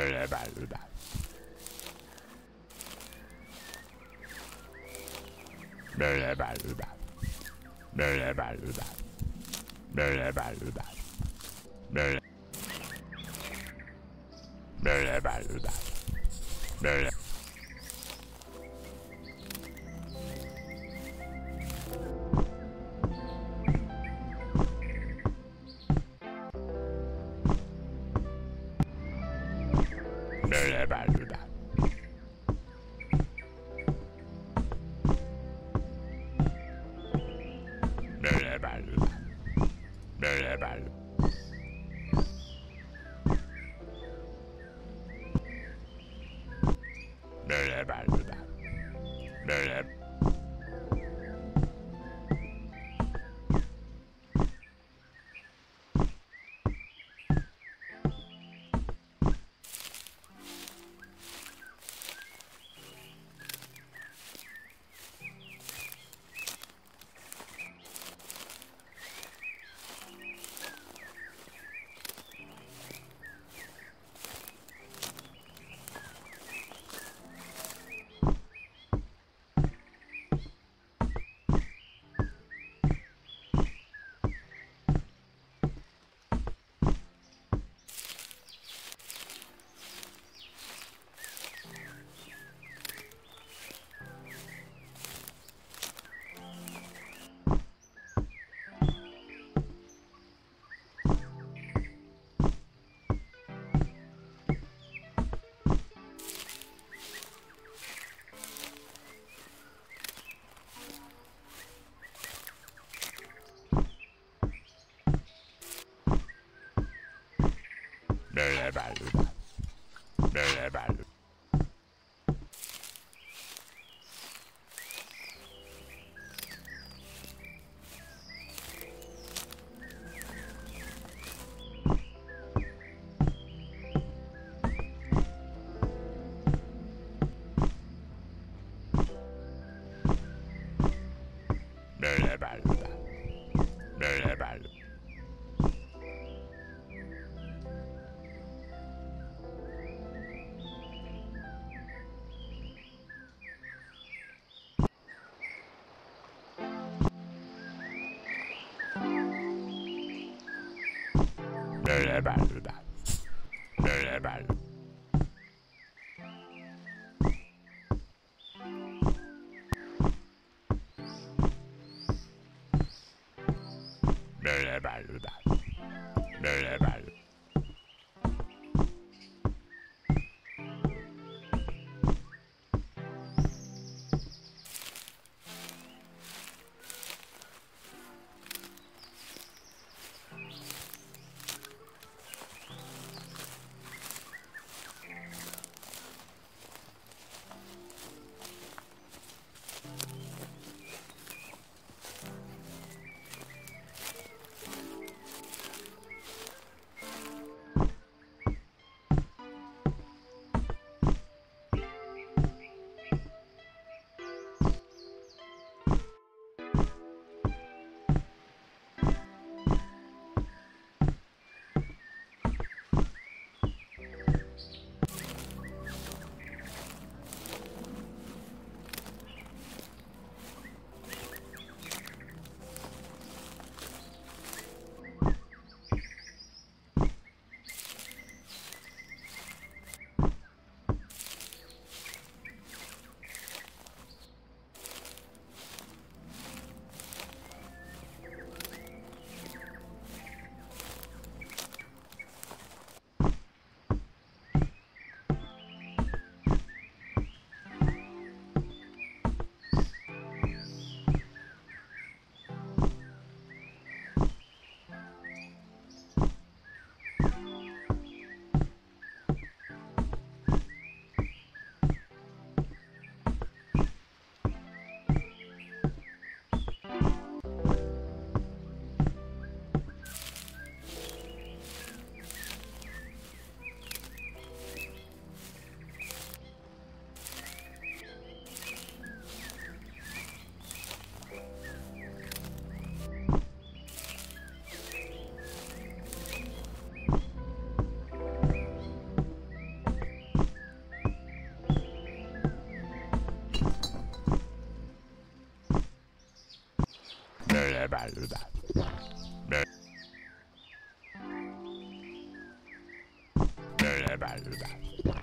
Böyle böyle böyle böyle böyle bye. Blah, blah, blah. Bye.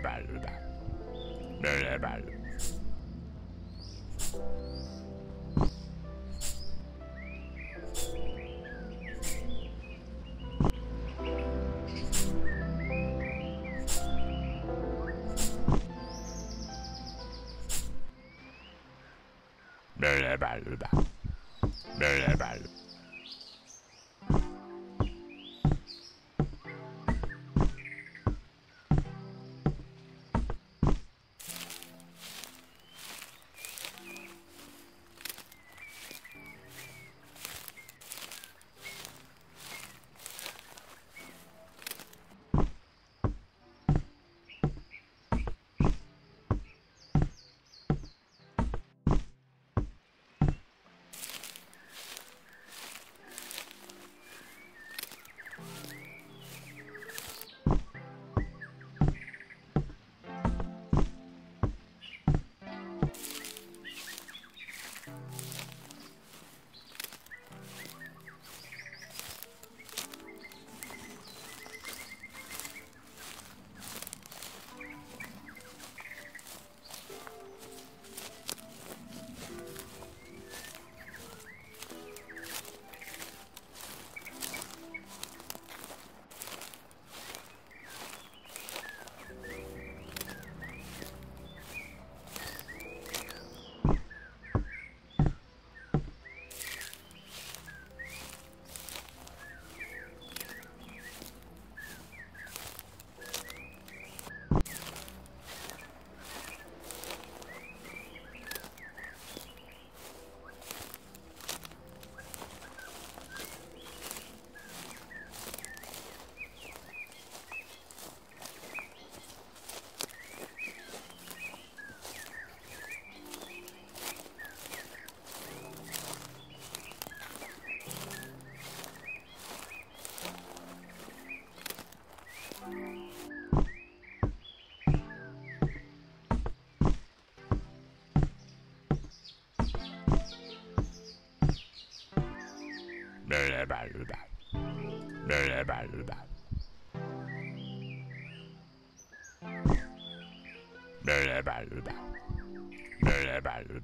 발발 발발 발발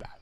Bye.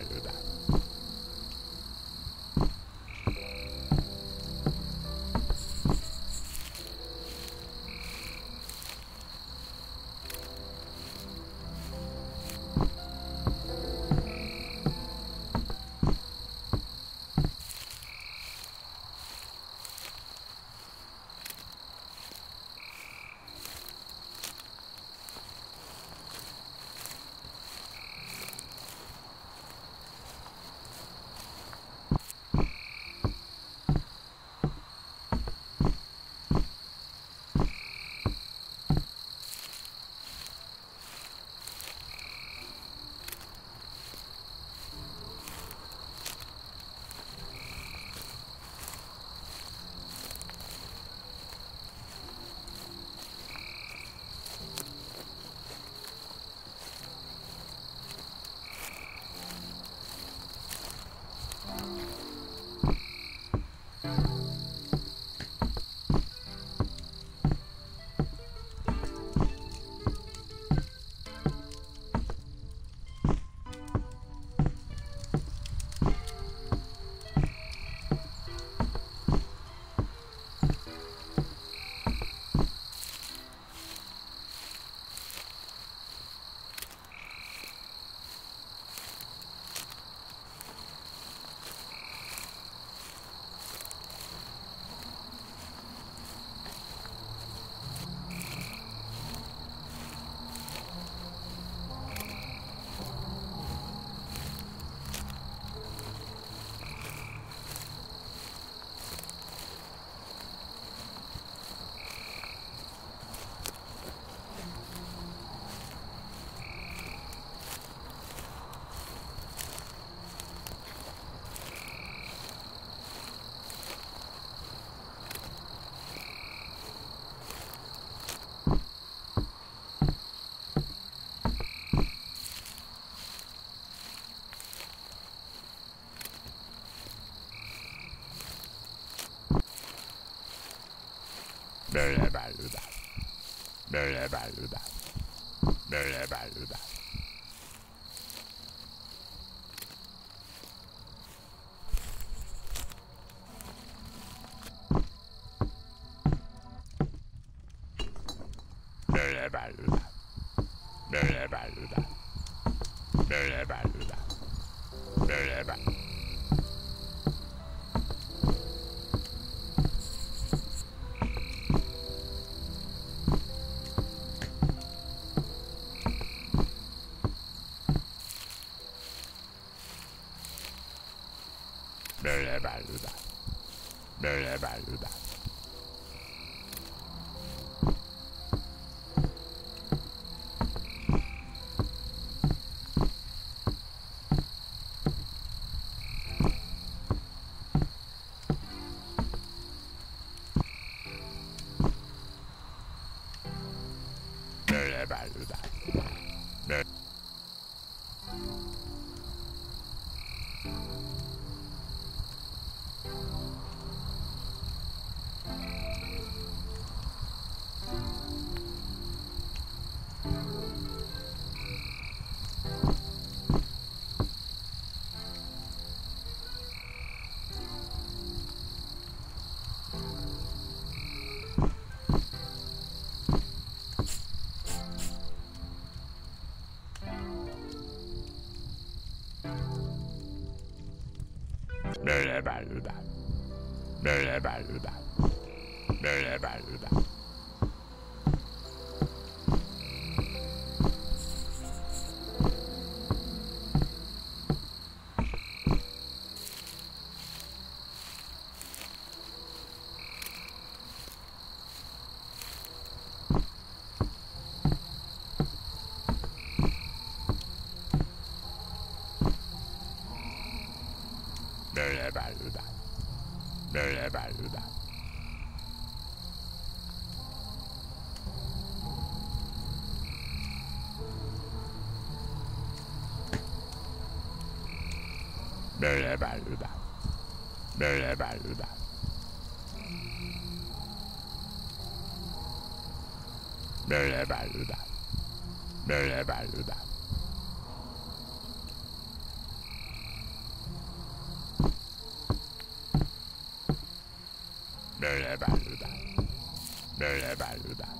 Alba. Böyle böyle böyle böyle böyle böyle böyle Böyle ben. Böyle ben. bye, bye. hyvä. Hyvä, hyvä. Hyvä, hyvä. Hyvä, hyvä. Hyvä, hyvä. Hyvä, hyvä.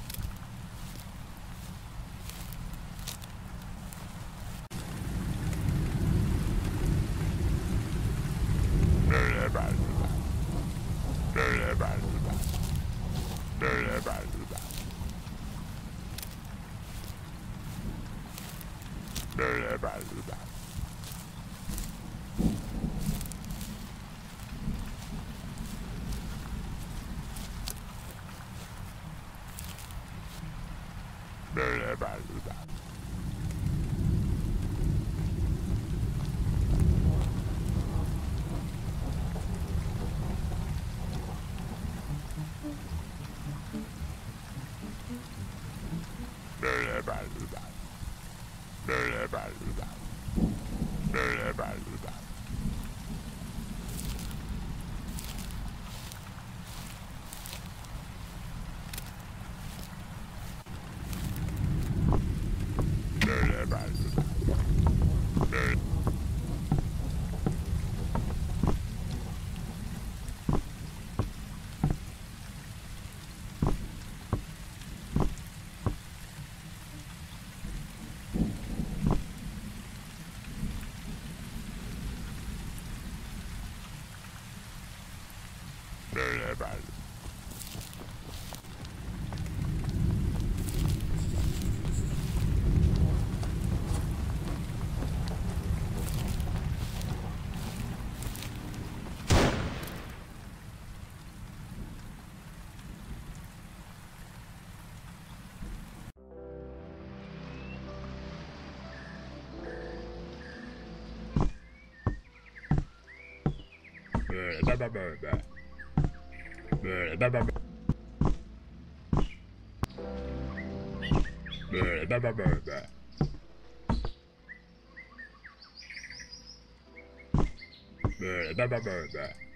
Bye-bye.